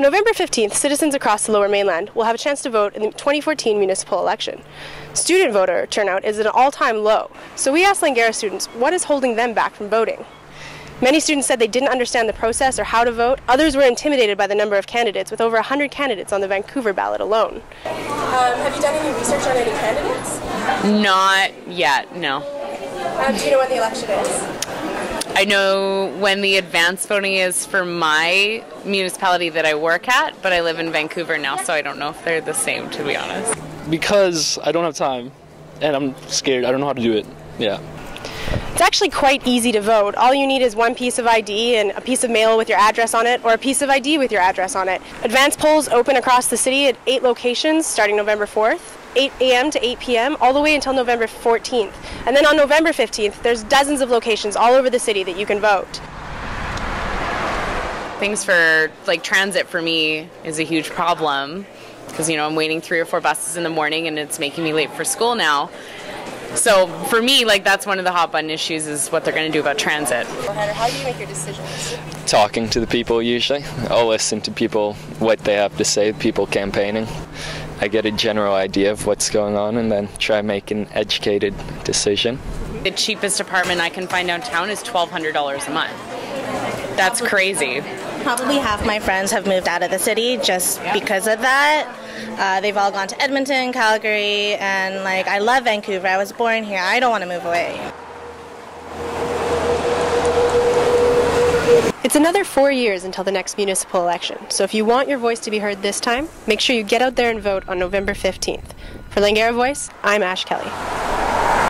On November 15th, citizens across the lower mainland will have a chance to vote in the 2014 municipal election. Student voter turnout is at an all time low, so we asked Langara students what is holding them back from voting. Many students said they didn't understand the process or how to vote. Others were intimidated by the number of candidates, with over 100 candidates on the Vancouver ballot alone. Um, have you done any research on any candidates? Not yet, no. Um, do you know when the election is? I know when the advance voting is for my municipality that I work at, but I live in Vancouver now, so I don't know if they're the same, to be honest. Because I don't have time and I'm scared. I don't know how to do it. Yeah. It's actually quite easy to vote. All you need is one piece of ID and a piece of mail with your address on it, or a piece of ID with your address on it. Advance polls open across the city at eight locations starting November 4th. 8 a.m. to 8 p.m. all the way until November 14th. And then on November 15th, there's dozens of locations all over the city that you can vote. Things for like transit for me is a huge problem because you know I'm waiting three or four buses in the morning and it's making me late for school now. So for me, like that's one of the hot button issues is what they're going to do about transit. How do you make your decisions? Talking to the people usually. I'll listen to people what they have to say, people campaigning. I get a general idea of what's going on and then try make an educated decision. The cheapest apartment I can find downtown is $1,200 a month. That's crazy. Probably half my friends have moved out of the city just because of that. Uh, they've all gone to Edmonton, Calgary, and like I love Vancouver. I was born here. I don't want to move away. It's another four years until the next municipal election, so if you want your voice to be heard this time, make sure you get out there and vote on November 15th. For Langara Voice, I'm Ash Kelly.